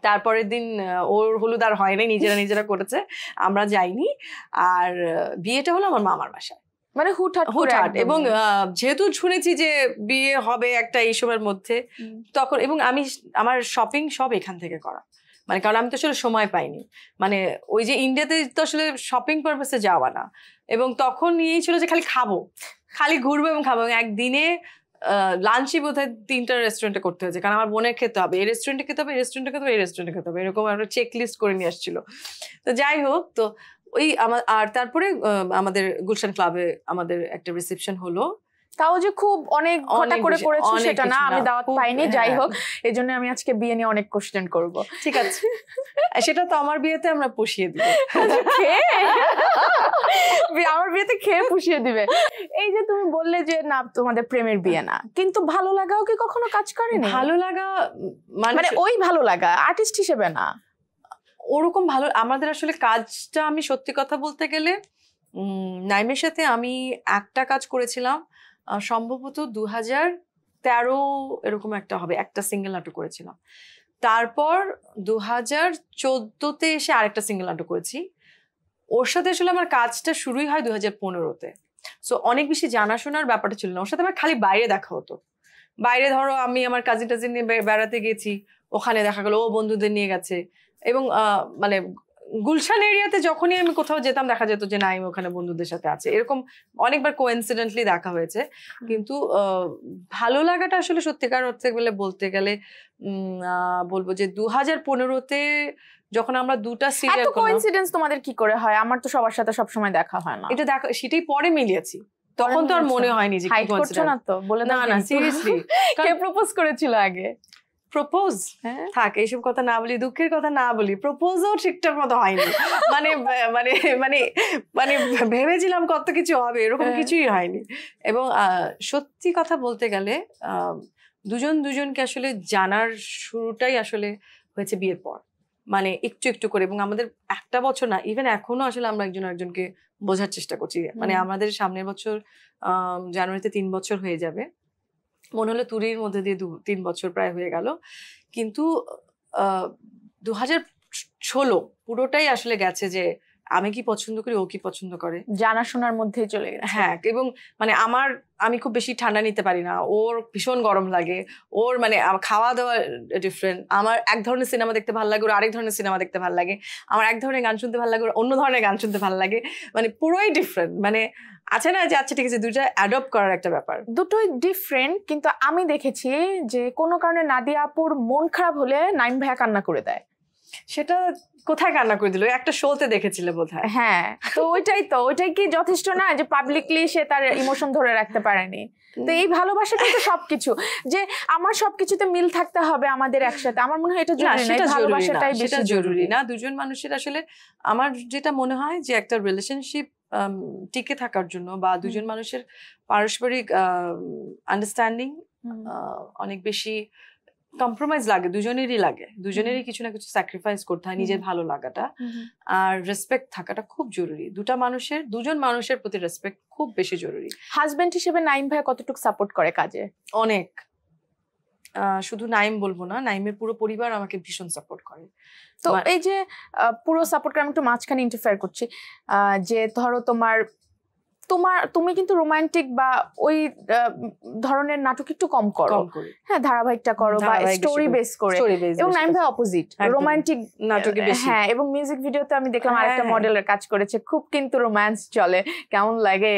তারপরের দিন ওর হলুদ আর হয়নি নিজেরা নিজেরা করেছে আমরা যাইনি। আর বিয়েটা হলো আমার মামার বাসায়। মানে হুটহাট হুটহাট এবং যেহেতু শুনেছি যে বিয়ে হবে একটা এইসবের মধ্যে তখন এবং আমি আমার শপিং সব এখান থেকে করা। মানে কারণ আমি তো আসলে সময় পাইনি। মানে ওই যে ইন্ডিয়াতে তো আসলে শপিং পারপাসে যাওয়া না। এবং তখন এই ছিল যে খালি খাব। খালি ঘুরবো এবং খাব। এবং একদিনে লাঞ্চই বোধ হয় তিনটা রেস্টুরেন্টে করতে হয়েছে। কারণ আমার বোনের খেতে হবে। এই রেস্টুরেন্টে খেতে হবে, এই রেস্টুরেন্টে খেতে হবে, এই রেস্টুরেন্টে খেতে হবে। এরকম একটা চেক লিস্ট করে নিয়ে আসছিল। তো যাই হোক, তো ওই আমার আর তারপরে আমাদের গুলশান ক্লাবে আমাদের একটা রিসেপশন হলো। তাও যে খুব অনেক ঘটা করে করেছ সেটা না আমি দাওয়াত পাইনি যাই হ্যাঁ। হোক এই জন্য আমি আজকে বিয়ে নিয়ে অনেক কোশ্চেন করব। ঠিক আছে। সেটা তো আমার বিয়েতে আমরা পুষিয়ে দিব। আমার বিয়েতে খেয়ে পুষিয়ে দিবে। এই যে তুমি বললে যে না তোমাদের প্রেমের বিয়ে না কিন্তু ভালো লাগাও কি কখনো কাজ করেনি? ভালো লাগা মানে মানে ওই ভালো লাগা আর্টিস্ট হিসেবে না? ওরকম ভালো আমাদের আসলে কাজটা আমি সত্যি কথা বলতে গেলে নাইমের সাথে আমি একটা কাজ করেছিলাম সম্ভবত দু হাজার তেরো এরকম একটা হবে, একটা সিঙ্গেল নাটক করেছিলাম। তারপর দু হাজার চোদ্দোতে এসে আরেকটা সিঙ্গেল নাটক করেছি। ওর সাথে আসলে আমার কাজটা শুরুই হয় দু হাজার পনেরোতে। সো অনেক বেশি জানাশোনার ব্যাপারটা ছিল না। ওর সাথে আমার খালি বাইরে দেখা হতো। বাইরে ধরো আমি আমার কাজিন টাজিন নিয়ে বেড়াতে গেছি, ওখানে দেখা গেলো, ও বন্ধুদের নিয়ে গেছে এবং মানে গুলশান এরিয়াতে যখনই আমি কোথাও যেতাম দেখা যেত যে নাইম ওখানে বন্ধুদের সাথে আছে। এরকম অনেকবার কোইন্সিডেন্টলি দেখা হয়েছে। কিন্তু ভালো লাগাটা আসলে সত্যিকার অর্থে গেলে বলতে গেলে বলব যে দু হাজার পনেরোতে যখন আমরা দুটা সিরিয়াল কোইন্সিডেন্স তোমাদের কি করে হয়? আমার তো সবার সাথে সবসময় দেখা হয় না। এটা দেখা সেটাই পরে মিলিয়েছি। তখন তো আর মনে হয়নি যে করছ না তো? বলে না না সিরিয়াসলি কে প্রপোজ করেছিল আগে? প্রপোজ হ্যাঁ? থাক এইসব কথা না বলি দুঃখের কথা না বলি প্রপোজও ঠিকঠাক মতো হয়নি। মানে মানে মানে মানে ভেবেছিলাম কত কিছু হবে এরকম হ্যাঁ। কিছুই হয়নি। এবং সত্যি কথা বলতে গেলে দুজন দুজনকে আসলে জানার শুরুটাই আসলে হয়েছে বিয়ের পর। মানে একটু একটু করে এবং আমাদের একটা বছর না ইভেন এখনও আসলে আমরা একজন একজনকে বোঝার চেষ্টা করছি। মানে আমাদের সামনের বছর আহ, জানুয়ারিতে তিন বছর হয়ে যাবে। মনে হলো তুরির মধ্যে দিয়ে দু, তিন বছর প্রায় হয়ে গেল। কিন্তু দু হাজার ষোলো পুরোটাই আসলে গেছে যে আমি কি পছন্দ করি ও কি পছন্দ করে? জানাশোনার মধ্যেই চলে গেছে। হ্যাঁ এবং মানে আমার আমি খুব বেশি ঠান্ডা নিতে পারি না। ওর ভীষণ গরম লাগে। ওর মানে খাওয়া দাওয়া ডিফারেন্ট আমার এক ধরনের সিনেমা দেখতে ভালো লাগে ওর আরেক ধরনের সিনেমা দেখতে ভালো লাগে। আমার এক ধরনের গান শুনতে ভালো লাগে ওর অন্য ধরনের গান শুনতে ভালো লাগে। মানে পুরোই ডিফারেন্ট মানে আছে না যে আচ্ছা ঠিক আছে দুইটা অ্যাডপ্ট করার একটা ব্যাপার। দুটোই ডিফারেন্ট কিন্তু আমি দেখেছি যে কোনো কারণে নাদিয়া আপুর মন খারাপ হলে নাইম ভাইয়া কান্না করে দেয়। সেটা কোথায় কান্না করে দিল? একটা শোতে দেখেছিলে বোধ হয়। হ্যাঁ তো ওইটাই তো ওইটাই কি যথেষ্ট না যে পাবলিকলি সে তার ইমোশন ধরে রাখতে পারেনি? তো এই ভালোবাসাটাই তো সবকিছু। যে আমার সবকিছুতে মিল থাকতে হবে আমাদের একসাথে আমার মনে হয় এটা জরুরি না ভালোবাসাটাই বেশি জরুরি না। দুজন মানুষের আসলে আমার যেটা মনে হয় যে একটা রিলেশনশিপ টিকে থাকার জন্য বা দুজন মানুষের পারস্পরিক আন্ডারস্ট্যান্ডিং। অনেক বেশি কম্প্রোমাইজ লাগে দুজনেরই লাগে। দুজনেরই কিছু না কিছু স্যাক্রিফাইস করতে হয় নিজের ভালো লাগাটা। আর রেসপেক্ট থাকাটা খুব জরুরি। দুটা মানুষের দুজন মানুষের প্রতি রেসপেক্ট খুব বেশি জরুরি। হাজবেন্ড হিসেবে নাইম ভাই কতটুকু সাপোর্ট করে কাজে? অনেক। আহ, শুধু নাইম বলব না নাইমের পুরো পরিবার আমাকে ভীষণ সাপোর্ট করে। তো এই যে পুরো সাপোর্ট করে আমি একটু মাঝখানে ইন্টারফেয়ার করছি। যে ধরো তোমার তোমার তুমি কিন্তু রোমান্টিক বা ওই ধরনের নাটক একটু কম করো। হ্যাঁ ধারাবাহিকটা করো বা স্টোরি বেস করে। এবং নাইম ভাই অপোজিট রোমান্টিক নাটকে বেশি। হ্যাঁ এবং মিউজিক ভিডিওতে আমি দেখলাম হ্যাঁ, আরেকটা হ্যাঁ। মডেলের কাজ করেছে। খুব কিন্তু রোম্যান্স চলে। কেমন লাগে?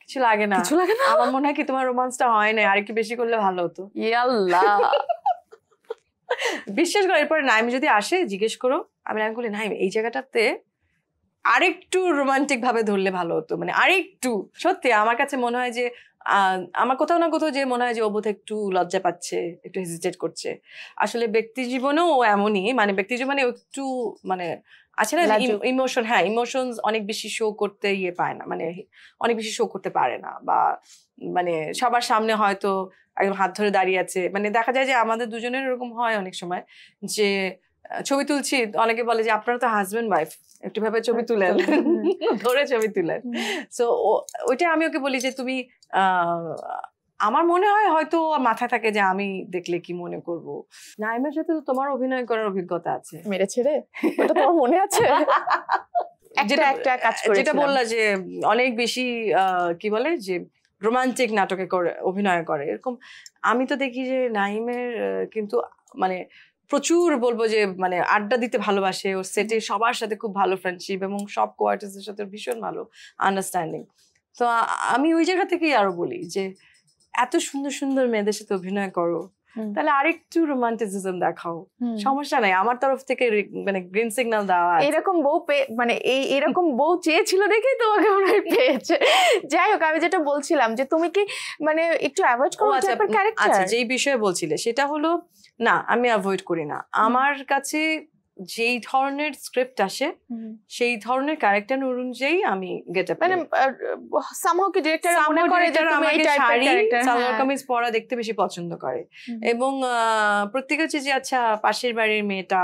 কিছু লাগে না। কিছু লাগে না? আমার মনে হয় কি তোমার রোমান্সটা হয় না আর একটু বেশি করলে ভালো হতো। ইয়াল্লাহ বিশ্বাস করো এরপরে নাইম যদি আসে জিজ্ঞেস করো। আমি নাইম বলি নাইম এই জায়গাটাতে আরেকটু রোমান্টিক ভাবে ধরলে ভালো হতো মানে আরেকটু। সত্যি আমার কাছে মনে হয় যে আমার কোথাও না কোথাও যে মনে হয় যে ও বোধহয় একটু লজ্জা পাচ্ছে একটু হেজিটেট করছে। আসলে ব্যক্তি জীবনেও ও এমনই মানে ব্যক্তি জীবনে একটু মানে আছে না। ইমোশন হ্যাঁ ইমোশনস অনেক বেশি শো করতে ইয়ে পায় না মানে অনেক বেশি শো করতে পারে না। বা মানে সবার সামনে হয়তো একদম হাত ধরে দাঁড়িয়ে আছে। মানে দেখা যায় যে আমাদের দুজনের এরকম হয় অনেক সময় যে ছবি তুলছি অনেকে বলে যে আপনারা তো হাজবেন্ড ওয়াইফ একটু ভাবে ছবি তুলেন। *laughs* ধরে ছবি তুলেন। সো ওইটা আমি ওকে বলি যে তুমি আমার মনে হয় হয়তো মাথায় থাকে যে আমি দেখলে কি মনে করব। নাইমের সাথে তো তোমার অভিনয় করার অভিজ্ঞতা আছে। মেরেছে রে। ওটা তোমার মনে আছে? *laughs* যেটা- একটা কাজ যেটা। বললা যে অনেক বেশি আহ, কি বলে যে রোমান্টিক নাটকে করে অভিনয় করে। এরকম আমি তো দেখি যে নাইমের কিন্তু মানে প্রচুর বলব যে মানে আড্ডা দিতে ভালোবাসে। ওর সেটে সবার সাথে খুব ভালো ফ্রেন্ডশিপ এবং সব কোয়ার্টার্সের সাথে ভীষণ ভালো আন্ডারস্ট্যান্ডিং তো আমি ওই জায়গা থেকেই আরও বলি যে এত সুন্দর সুন্দর মেয়েদের সাথে অভিনয় করো। তাহলে আরেকটু রোমান্টিসিজম দেখাও। সমস্যা নাই। আমার তরফ থেকে মানে গ্রিন সিগন্যাল দেওয়া এরকম বউ মানে এই এরকম বউ চেয়েছিল দেখেই তোমাকে মনে পেয়েছে। যাই হোক আমি যেটা বলছিলাম যে তুমি কি মানে একটু অ্যাভয়েড করো আচ্ছা ক্যারেক্টার আচ্ছা যেই বিষয়ে বলছিলে সেটা হলো না আমি অ্যাভয়েড করি না। আমার কাছে যেই ধরনের স্ক্রিপ্ট আসে সেই ধরনের ক্যারেক্টার অনুযায়ী আমি গেট আপ মানে সামহাও কি ডিরেক্টর মনে করে যে তুমি এই টাইপের ক্যারেক্টার সালোয়ার কামিজ পরা দেখতে বেশি পছন্দ করে। এবং প্রত্যেক হচ্ছে যে আচ্ছা পাশের বাড়ির মেয়েটা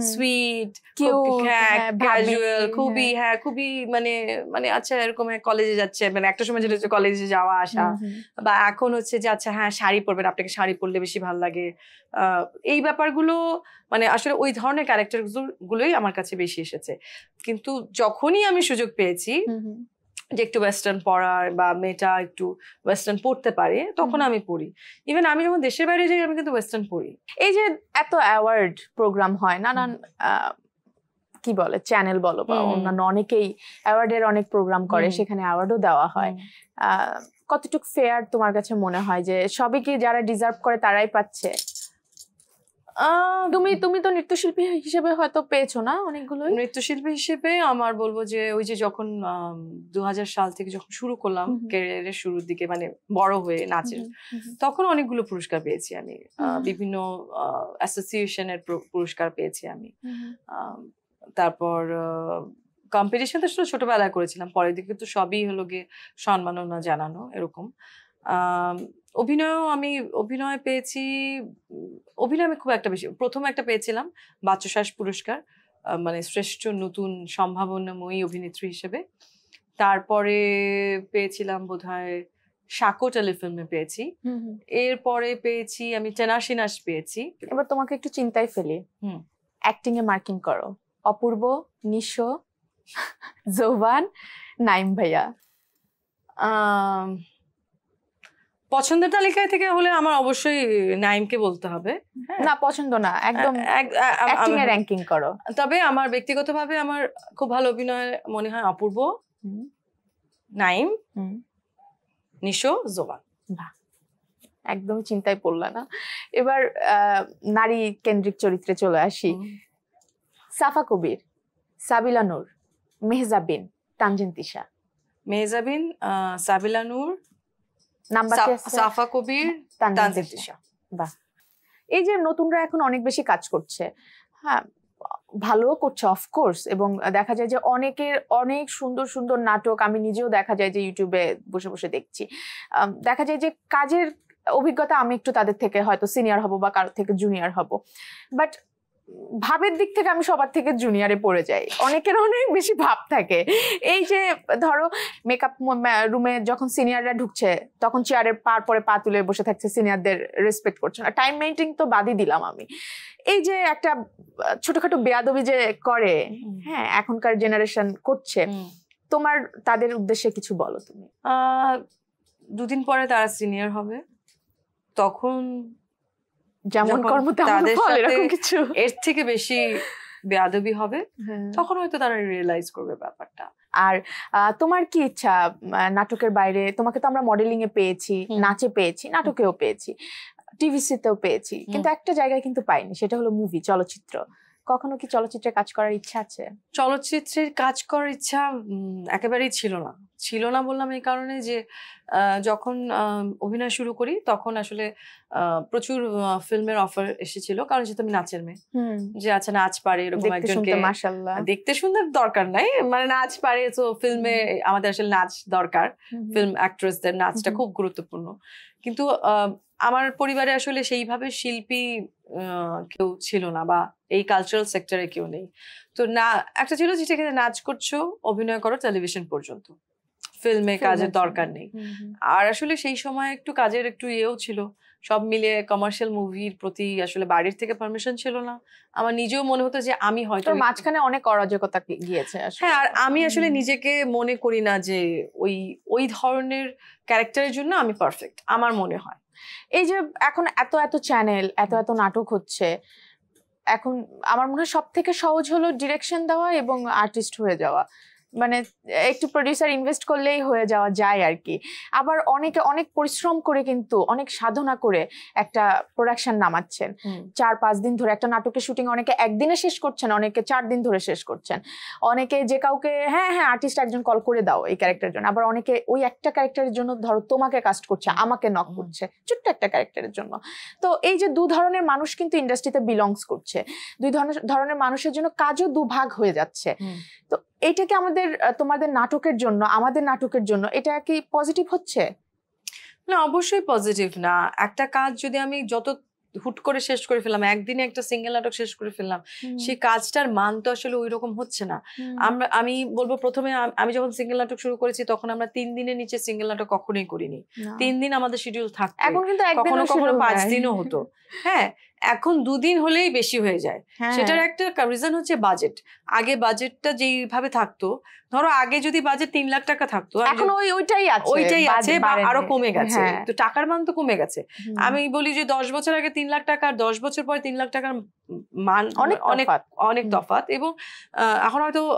সুইট Cute, হ্যাঁ হ্যাঁ, ক্যাজুয়াল খুবই হ্যাঁ খুবই মানে মানে আচ্ছা এরকম কলেজে যাচ্ছে মানে একটা সময় যেটা হচ্ছে কলেজে যাওয়া আসা। বা এখন হচ্ছে যে আচ্ছা হ্যাঁ শাড়ি পরবেন আপনাকে শাড়ি পরলে বেশি ভালো লাগে। আহ, এই ব্যাপারগুলো মানে আসলে ওই ধরনের ক্যারেক্টার গুলোই আমার কাছে বেশি এসেছে। কিন্তু যখনই আমি সুযোগ পেয়েছি যে একটু ওয়েস্টার্ন পড়ার বা মেয়েটা একটু ওয়েস্টার্ন পড়তে পারে তখন আমি পড়ি। ইভেন আমি যখন দেশের বাইরে যাই আমি কিন্তু ওয়েস্টার্ন পড়ি। এই যে এত অ্যাওয়ার্ড প্রোগ্রাম হয় নানান কি বলে চ্যানেল বলো বা অন্যান্য অনেকেই অ্যাওয়ার্ডের অনেক প্রোগ্রাম করে সেখানে অ্যাওয়ার্ডও দেওয়া হয়। আহ, কতটুকু ফেয়ার তোমার কাছে মনে হয় যে সবই কি যারা ডিজার্ভ করে তারাই পাচ্ছে? তুমি তুমি তো নৃত্যশিল্পী হিসেবে হয়তো পেয়েছ না অনেকগুলো নৃত্যশিল্পী হিসেবে আমার বলব যে ওই যে যখন দু হাজার সাল থেকে যখন শুরু করলাম। ক্যারিয়ারের শুরুর দিকে মানে বড় হয়ে নাচের তখন অনেকগুলো পুরস্কার পেয়েছি আমি। বিভিন্ন অ্যাসোসিয়েশনের পুরস্কার পেয়েছি আমি। তারপর কম্পিটিশন তো শুধু ছোটবেলায় করেছিলাম পরের দিকে তো সবই হলো গিয়ে সম্মাননা জানানো এরকম। অভিনয়ও আমি অভিনয় পেয়েছি অভিনয় আমি খুব একটা বেশি প্রথম একটা পেয়েছিলাম বাচ্চাশ্বাস পুরস্কার মানে শ্রেষ্ঠ নতুন সম্ভাবনাময়ী অভিনেত্রী হিসেবে। তারপরে পেয়েছিলাম বোধহয় সাকো টেলিফিল্মে পেয়েছি। এরপরে পেয়েছি আমি টেনাসিনাস পেয়েছি। এবার তোমাকে একটু চিন্তায় ফেলি। হুম। অ্যাক্টিং এ মার্কিং করো। অপূর্ব নিঃস্ব জোবান নাইম ভাইয়া। পছন্দের তালিকায় থেকে হলে আমার অবশ্যই নাইমকে বলতে হবে। হ্যাঁ। না পছন্দ না একদম অ্যাক্টিং এর র্যাঙ্কিং করো। তবে আমার ব্যক্তিগতভাবে আমার খুব ভালো অভিনয় মনে হয় অপূর্ব। নাইম। নিশো জোবান। একদম চিন্তায় পড়লা না। এবার নারী কেন্দ্রিক চরিত্রে চলে আসি। সাফা কবির সাবিলা নূর মেহজাবিন তানজিন তিশা। মেহজাবিন সাবিলা নূর নাম্বার সাফা কবির এই যে নতুনরা এখন অনেক বেশি কাজ করছে। হ্যাঁ ভালোও করছে অফকোর্স এবং দেখা যায় যে অনেকের অনেক সুন্দর সুন্দর নাটক আমি নিজেও দেখা যায় যে ইউটিউবে বসে বসে দেখছি। দেখা যায় যে কাজের অভিজ্ঞতা আমি একটু তাদের থেকে হয়তো সিনিয়র হব বা কারোর থেকে জুনিয়র হব। বাট ভাবের দিক থেকে আমি সবার থেকে জুনিয়রে পড়ে যাই। অনেকের অনেক বেশি ভাব থাকে। এই যে ধরো মেকআপ রুমে যখন সিনিয়ররা ঢুকছে তখন চেয়ারের পার পরে পা তুলে বসে থাকছে সিনিয়রদের রেসপেক্ট করছে। না টাইম মেনটেন তো বাদই দিলাম আমি। এই যে একটা ছোটখাটো বেয়াদবি যে করে হ্যাঁ এখনকার জেনারেশন করছে তোমার তাদের উদ্দেশ্যে কিছু বলো তুমি। দুদিন পরে তারা সিনিয়র হবে। তখন যেমন কর্ম তাদের এরকম কিছু। এর থেকে বেশি বেয়াদবি হবে হ্যাঁ। তখন হয়তো তারা রিয়েলাইজ করবে ব্যাপারটা। আর তোমার কি ইচ্ছা নাটকের বাইরে? তোমাকে তো আমরা মডেলিং এ পেয়েছি নাচে পেয়েছি নাটকেও পেয়েছি টিভিসিতেও পেয়েছি কিন্তু একটা জায়গায় কিন্তু পাইনি সেটা হলো মুভি চলচ্চিত্র। কখনো কি চলচ্চিত্রে কাজ করার ইচ্ছা আছে? চলচ্চিত্রের কাজ করার ইচ্ছা একেবারেই ছিল না। ছিল না বললাম এই কারণে যে যখন অভিনয় শুরু করি তখন আসলে প্রচুর ফিল্মের অফার এসেছিল। কারণ যেহেতু আমি নাচের মেয়ে। যে আচ্ছা নাচ পারে এরকম একজনকে দেখতে সুন্দর দরকার নাই। মানে নাচ পারে তো ফিল্মে আমাদের আসলে নাচ দরকার। ফিল্ম অ্যাক্ট্রেসদের নাচটা খুব গুরুত্বপূর্ণ। কিন্তু আহ, আমার পরিবারে আসলে সেইভাবে শিল্পী কেউ ছিল না বা এই কালচারাল সেক্টরে কেউ নেই। তো না একটা ছিল যে ঠিক আছে নাচ করছ অভিনয় করো টেলিভিশন পর্যন্ত। ফিল্মে কাজের দরকার নেই। আর আসলে সেই সময় একটু কাজের একটু ইয়েও ছিল। সব মিলিয়ে কমার্শিয়াল মুভির প্রতি আসলে বাড়ির থেকে পারমিশন ছিল না। আমার নিজেও মনে হতো যে আমি হয়তো মাঝখানে অনেক অরাজকতা গিয়েছে আসলে। হ্যাঁ আর আমি আসলে নিজেকে মনে করি না যে ওই ওই ধরনের ক্যারেক্টারের জন্য আমি পারফেক্ট আমার মনে হয়। এই যে এখন এত এত চ্যানেল এত এত নাটক হচ্ছে, এখন আমার মনে হয় সব থেকে সহজ হলো ডিরেকশন দেওয়া এবং আর্টিস্ট হয়ে যাওয়া। মানে একটু প্রডিউসার ইনভেস্ট করলেই হয়ে যাওয়া যায় আর কি আবার অনেকে অনেক পরিশ্রম করে কিন্তু অনেক সাধনা করে একটা প্রোডাকশন নামাচ্ছেন। চার পাঁচ দিন ধরে একটা নাটকের শুটিং অনেকে একদিনে শেষ করছেন অনেকে চার দিন ধরে শেষ করছেন। অনেকে যে কাউকে হ্যাঁ হ্যাঁ আর্টিস্ট একজন কল করে দাও এই ক্যারেক্টারের জন্য। আবার অনেকে ওই একটা ক্যারেক্টারের জন্য ধরো তোমাকে কাস্ট করছে আমাকে নক। করছে ছোট্ট একটা ক্যারেক্টারের জন্য। তো এই যে দু ধরনের মানুষ কিন্তু ইন্ডাস্ট্রিতে বিলংস করছে। দুই ধরনের ধরনের মানুষের জন্য কাজও দুভাগ হয়ে যাচ্ছে। তো এইটা কি আমাদের তোমাদের নাটকের জন্য আমাদের নাটকের জন্য এটা কি পজিটিভ হচ্ছে? না অবশ্যই পজিটিভ না। একটা কাজ যদি আমি যত হুট করে শেষ করে ফেললাম একদিনে একটা সিঙ্গেল নাটক শেষ করে ফেললাম সেই কাজটার মান তো আসলে ওই রকম হচ্ছে না। আমরা আমি বলব প্রথমে আমি যখন সিঙ্গেল নাটক শুরু করেছি তখন আমরা তিন দিনের নিচে সিঙ্গেল নাটক কখনোই করিনি। তিন দিন আমাদের শিডিউল থাকতো এখন কিন্তু কখনো কখনো পাঁচ দিনও হতো। হ্যাঁ এখন দুদিন হলেই বেশি হয়ে যায়। হ্যাঁ। সেটার একটা রিজন হচ্ছে বাজেট আগে বাজেটটা যেইভাবে থাকতো ধরো আগে যদি বাজেট তিন লাখ টাকা থাকতো এখন ওই ওইটাই আছে ওইটাই আছে বা আরও কমে গেছে। হ্যাঁ। তো টাকার মান তো কমে গেছে। আমি বলি যে দশ বছর আগে তিন লাখ টাকা আর দশ বছর পরে তিন লাখ টাকার মান অনেক অনেক। অনেক। তফাৎ। এবং এখন হয়তো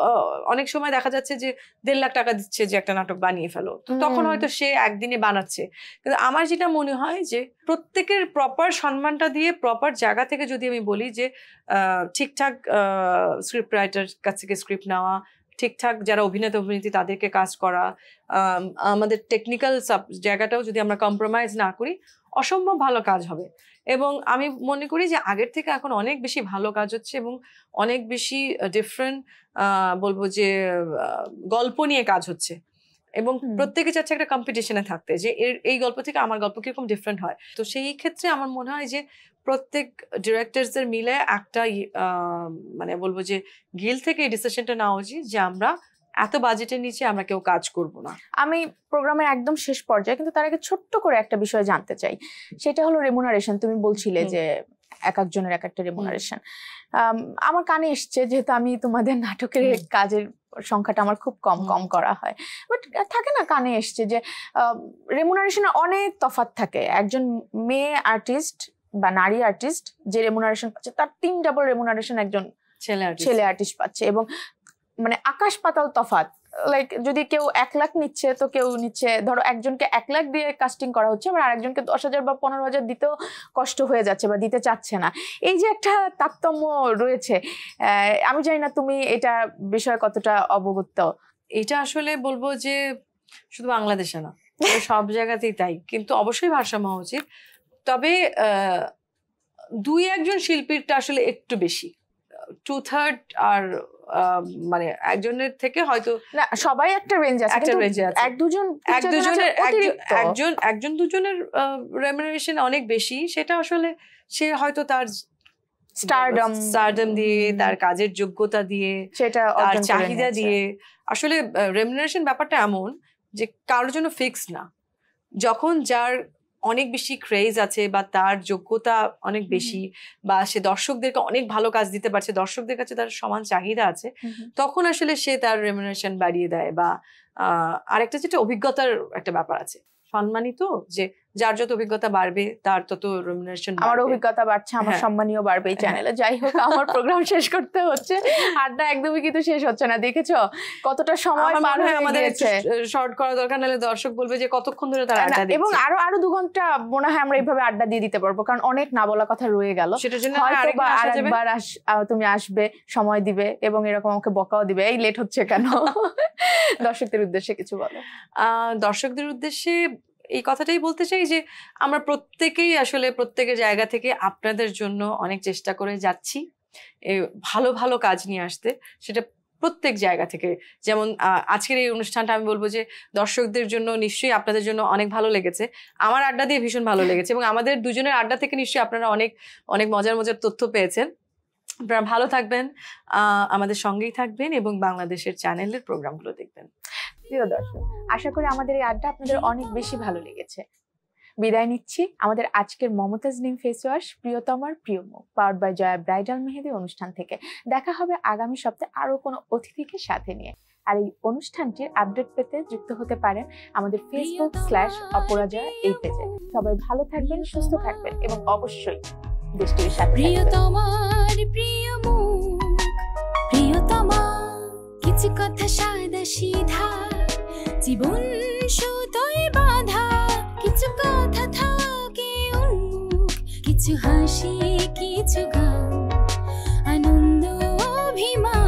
অনেক সময় দেখা যাচ্ছে যে দেড় লাখ টাকা দিচ্ছে যে একটা নাটক বানিয়ে ফেলো। তো তখন হয়তো সে একদিনে বানাচ্ছে। কিন্তু আমার যেটা মনে হয় যে প্রত্যেকের প্রপার সম্মানটা দিয়ে প্রপার জায়গা থেকে যদি আমি বলি যে ঠিকঠাক স্ক্রিপ্ট রাইটার কাছ থেকে স্ক্রিপ্ট নেওয়া ঠিকঠাক যারা অভিনেতা অভিনেত্রী তাদেরকে কাজ করা আম, আমাদের টেকনিক্যাল জায়গাটাও যদি আমরা কম্প্রোমাইজ না করি অসম্ভব ভালো কাজ হবে। এবং আমি মনে করি যে আগের থেকে এখন অনেক বেশি ভালো কাজ হচ্ছে এবং অনেক বেশি ডিফারেন্ট বলব যে গল্প নিয়ে কাজ হচ্ছে। এবং প্রত্যেকে চাচ্ছে একটা কম্পিটিশনে থাকতে যে এর এই গল্প থেকে আমার গল্প কীরকম ডিফারেন্ট হয়? তো সেই ক্ষেত্রে আমার মনে হয় যে প্রত্যেক ডিরেক্টরসদের মিলে একটা মানে বলব যে গিল থেকে এই ডিসিশনটা নেওয়া উচিত যে আমরা এত বাজেটের নিচে আমরা কেউ কাজ করব না। আমি প্রোগ্রামের একদম শেষ পর্যায়ে কিন্তু তার আগে ছোট্ট করে একটা বিষয় জানতে চাই। সেটা হলো রেমুনারেশন তুমি বলছিলে যে এক একজনের এক একটা রেমুনারেশন আমার কানে এসছে যেহেতু আমি তোমাদের নাটকের কাজের সংখ্যাটা আমার খুব কম কম করা হয়। বাট থাকে না কানে এসছে যে রেমুনারেশনের অনেক তফাৎ থাকে। একজন মেয়ে আর্টিস্ট বা নারী আর্টিস্ট যে রেমুনারেশন পাচ্ছে তার তিন ডাবল রেমুনারেশন একজন ছেলে ছেলে আর্টিস্ট পাচ্ছে এবং মানে আকাশ পাতাল তফাৎ। লাইক যদি কেউ এক লাখ নিচ্ছে তো কেউ নিচ্ছে ধরো একজনকে এক লাখ দিয়ে কাস্টিং করা হচ্ছে আবার আরেকজনকে দশ হাজার বা পনেরো হাজার দিতেও কষ্ট হয়ে যাচ্ছে বা দিতে চাচ্ছে না। এই যে একটা তারতম্য রয়েছে আমি জানি না তুমি এটা বিষয়ে কতটা অবগত। এটা আসলে বলব যে শুধু বাংলাদেশে না সব জায়গাতেই তাই। কিন্তু অবশ্যই ভারসাম্য উচিত। তবে দুই একজন শিল্পীরটা আসলে একটু বেশি। টু থার্ড আর মানে একজনের থেকে হয়তো না সবাই একটা রেঞ্জ আছে একটা এ আছে। এক দুজন এক দুজনের একজন একজন দুজনের রেমুনারেশন অনেক বেশি। সেটা আসলে সে হয়তো তার Stardom স্টারডম দিয়ে তার কাজের যোগ্যতা দিয়ে সেটা তার চাহিদা দিয়ে। আসলে রেমুনারেশন ব্যাপারটা এমন যে কারোর জন্য ফিক্স না। যখন যার অনেক বেশি ক্রেজ আছে বা তার যোগ্যতা অনেক বেশি বা সে দর্শকদেরকে অনেক ভালো কাজ দিতে পারছে দর্শকদের কাছে তার সমান চাহিদা আছে। তখন আসলে সে তার রেমুনারেশন বাড়িয়ে দেয় বা আরেকটা যেটা অভিজ্ঞতার একটা ব্যাপার আছে সম্মানিত যে যার যত অভিজ্ঞতা বাড়বে তার তত রেমুনারেশন আমার অভিজ্ঞতা বাড়ছে আমার হ্যাঁ। সম্মানীয় বাড়বে এই চ্যানেলে যাই হোক আমার প্রোগ্রাম *laughs* শেষ করতে হচ্ছে। আড্ডা একদমই কিন্তু শেষ হচ্ছে না দেখেছ? কতটা সময় পার হয়ে আমাদের শর্ট করা দরকার নাহলে দর্শক বলবে যে কতক্ষণ ধরে তারা আড্ডা এবং আরও আরও দু ঘণ্টা মনে হয় আমরা এইভাবে আড্ডা দিয়ে দিতে পারব কারণ অনেক না বলা কথা রয়ে গেল। সেটার জন্য আরেকবার তুমি আসবে সময় দিবে এবং এরকম আমাকে বকাও দিবে। এই লেট হচ্ছে কেন? *laughs* দর্শকদের উদ্দেশ্যে কিছু বলো। আহ, দর্শকদের উদ্দেশ্যে এই কথাটাই বলতে চাই যে, আমরা প্রত্যেকেই আসলে প্রত্যেকের জায়গা থেকে আপনাদের জন্য অনেক চেষ্টা করে যাচ্ছি ভালো ভালো কাজ নিয়ে আসতে। সেটা প্রত্যেক জায়গা থেকে। যেমন আজকের এই অনুষ্ঠানটা আমি বলব যে, দর্শকদের জন্য নিশ্চয়ই আপনাদের জন্য অনেক ভালো লেগেছে। আমার আড্ডা দিয়ে ভীষণ ভালো লেগেছে এবং আমাদের দুজনের আড্ডা থেকে নিশ্চয়ই আপনারা অনেক অনেক মজার মজার তথ্য পেয়েছেন। আপনারা ভালো থাকবেন আমাদের সঙ্গেই থাকবেন এবং বাংলাদেশের চ্যানেলের প্রোগ্রামগুলো দেখবেন। প্রিয় দর্শক আশা করি আমাদের এই আড্ডা আপনাদের অনেক বেশি ভালো লেগেছে। বিদায় নিচ্ছি। আমাদের আজকের মমতাজ নিম ফেস ওয়াশ প্রিয়তমার প্রিয় মুখ পাওয়ার বাই জয়া ব্রাইডাল মেহেদি অনুষ্ঠান থেকে। দেখা হবে আগামী সপ্তাহে আরও কোনো অতিথিকে সাথে নিয়ে। আর এই অনুষ্ঠানটির আপডেট পেতে যুক্ত হতে পারেন আমাদের ফেসবুক স্ল্যাশ অপরাজয়া এই পেজে সবাই ভালো থাকবেন সুস্থ থাকবেন এবং অবশ্যই দেশটির সাথে প্রিয়তমার প্রিয় মুখ প্রিয়তমা কিছু কথা সাদা সিধা। জীবন সুতোয় বাঁধা। কিছু কথা থাকে উন্মুখ কিছু হাসি কিছু গান। আনন্দ অভিমান।